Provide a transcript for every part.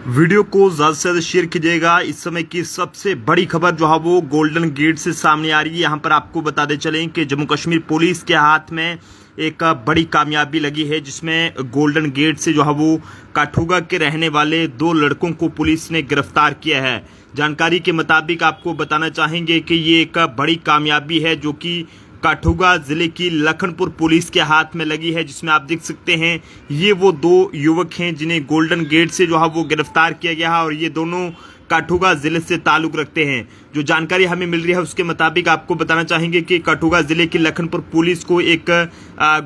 Video को ज़्यादा से ज़्यादा शेयर कीजिएगा। इस समय की सबसे बड़ी खबर जो है वो गोल्डन गेट से सामने आ रही है। यहाँ पर आपको बताते चलें कि जम्मू कश्मीर पुलिस के हाथ में एक बड़ी कामयाबी लगी है, जिसमें गोल्डन गेट से जो है वो काठुगा के रहने वाले दो लड़कों को पुलिस ने गिरफ़्तार किया है। जानकारी के मुताबिक आपको बताना चाहेंगे कि ये एक बड़ी कामयाबी है, जो कि काठुगा ज़िले की लखनपुर पुलिस के हाथ में लगी है, जिसमें आप देख सकते हैं, ये वो दो युवक हैं जिन्हें गोल्डन गेट से जो है वो गिरफ़्तार किया गया है और ये दोनों काठुगा ज़िले से ताल्लुक रखते हैं। जो जानकारी हमें मिल रही है उसके मुताबिक आपको बताना चाहेंगे कि कठुआ ज़िले की लखनपुर पुलिस को एक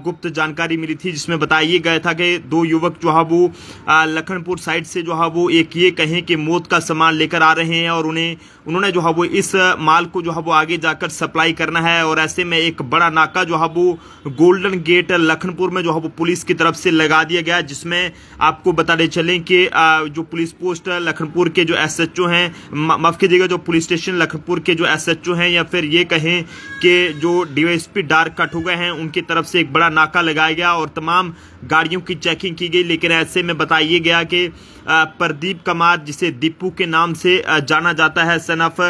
गुप्त जानकारी मिली थी, जिसमें बताया गया था कि दो युवक जो है वो लखनपुर साइड से जो है वो एक ये कहें कि मौत का सामान लेकर आ रहे हैं और उन्हें, उन्होंने जो है वो इस माल को जो है वो आगे जाकर सप्लाई करना है और ऐसे में एक बड़ा नाका जो है वो गोल्डन गेट लखनपुर में जो है वो पुलिस की तरफ़ से लगा दिया गया, जिसमें आपको बताने चलें कि जो पुलिस पोस्ट लखनपुर के जो एस हैं माफ़ कीजिएगा, जो पुलिस स्टेशन लखनपुर के जो एसएचओ हैं या फिर ये कहें कि जो डीवाईएसपी डार्क कट हो उनकी तरफ़ से एक बड़ा नाका लगाया गया और तमाम गाड़ियों की चेकिंग की गई। लेकिन ऐसे में बताइए गया कि प्रदीप कुमार, जिसे दीपू के नाम से जाना जाता है सनफ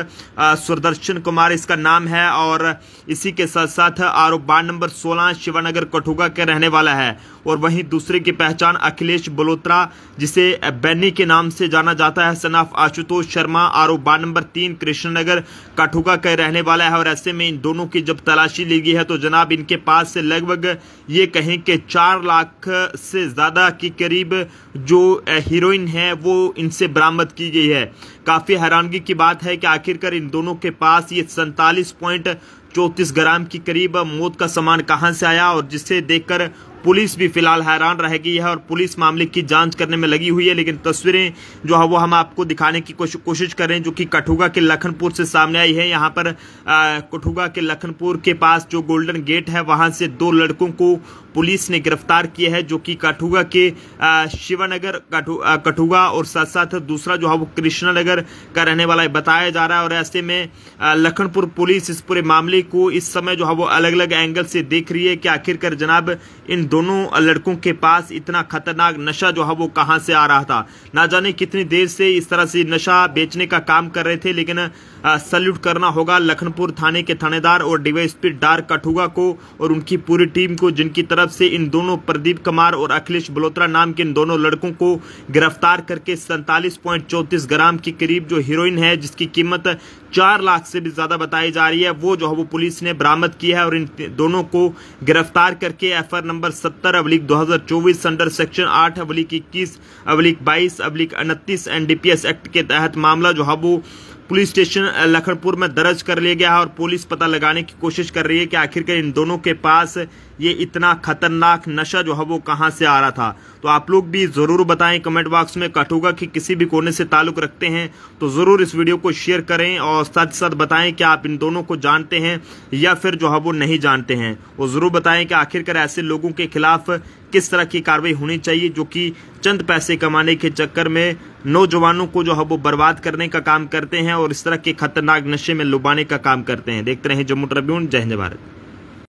सुरदर्शन कुमार इसका नाम है और इसी के साथ साथ आरोप बार नंबर 16 शिवानगर कठुगा के रहने वाला है। और वहीं दूसरे की पहचान अखिलेश बलोत्रा, जिसे बैनी के नाम से जाना जाता है सनफ आशुतोष शर्मा, आरोप वार्ड नंबर तीन कृष्णनगर, काठुका का रहने वाला है और ऐसे में इन दोनों की जब तलाशी ली गई है तो जनाब इनके पास से लगभग ये कहें कि चार लाख से ज़्यादा की करीब जो हीरोइन है, वो इनसे बरामद की गई है। काफ़ी हैरानगी की बात है कि आखिरकार इन दोनों के पास ये सैंतालीस पॉइंट चौतीस ग्राम की करीब मौत का सामान कहाँ से आया और जिसे देखकर पुलिस भी फ़िलहाल हैरान रह गई है और पुलिस मामले की जाँच करने में लगी हुई है, लेकिन तस्वीरें जो है वो हम आपको दिखाने की कोशिश कर रहे हैं, जो कि कठुगा के लखनपुर से सामने आई है। यहाँ पर कठुगा के लखनपुर के पास जो गोल्डन गेट है, वहाँ से दो लड़कों को पुलिस ने गिरफ़्तार किया है, जो कि काठुगा के शिवानगर कठुगा और साथ साथ दूसरा जो है वो कृष्णानगर का रहने वाला है। बताया जा रहा है और ऐसे में लखनपुर पुलिस इस पूरे मामले को इस समय जो है वो अलग अलग एंगल से देख रही है कि आखिरकार जनाब, इन दोनों लड़कों के पास इतना खतरनाक नशा जो है वो कहाँ से आ रहा था? ना जाने कितनी देर से इस तरह से नशा बेचने का काम कर रहे थे, लेकिन सल्यूट करना होगा लखनपुर थाने के थानेदार और डीवाईएसपी डार कठुआ को और उनकी पूरी टीम को, जिनकी तरफ़ से इन दोनों प्रदीप कुमार और अखिलेश बलोत्रा नाम के इन दोनों लड़कों को गिरफ़्तार करके सैंतालीस ग्राम के करीब जो हीरोइन है, जिसकी कीमत चार लाख से भी ज़्यादा बताई जा रही है। वो जो है, वो पुलिस ने बरामद किया है और इन दोनों को गिरफ़्तार करके एफ़ नंबर सत्तर अवलिक दो हज़ार चौबीस, अंडर सेक्शन आठ अवलिक इक्कीस, अवलिक बाईस, अवलिक उनतीस एनडीपीएस एक्ट के तहत मामला जो है, वो पुलिस स्टेशन लखनपुर में दर्ज कर लिया गया है और पुलिस पता लगाने की कोशिश कर रही है कि आखिरकार इन दोनों के पास ये इतना खतरनाक नशा जो है वो कहाँ से आ रहा था? तो आप लोग भी ज़रूर बताएँ कमेंट बॉक्स में कठुगा की किसी भी कोने से ताल्लुक रखते हैं तो ज़रूर इस वीडियो को शेयर करें और साथ साथ बताएँ कि आप इन दोनों को जानते हैं या फिर जो है वो नहीं जानते हैं। वो ज़रूर बताएँ कि आखिरकार ऐसे लोगों के खिलाफ किस तरह की कार्रवाई होनी चाहिए जो कि चंद पैसे कमाने के चक्कर में नौजवानों को जो है वो बर्बाद करने का काम करते हैं और इस तरह के खतरनाक नशे में लुबाने का काम करते हैं। देखते रहे जम्मू ट्रिब्यून, जय हिंद भारत।